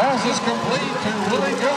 Pass is complete to Willie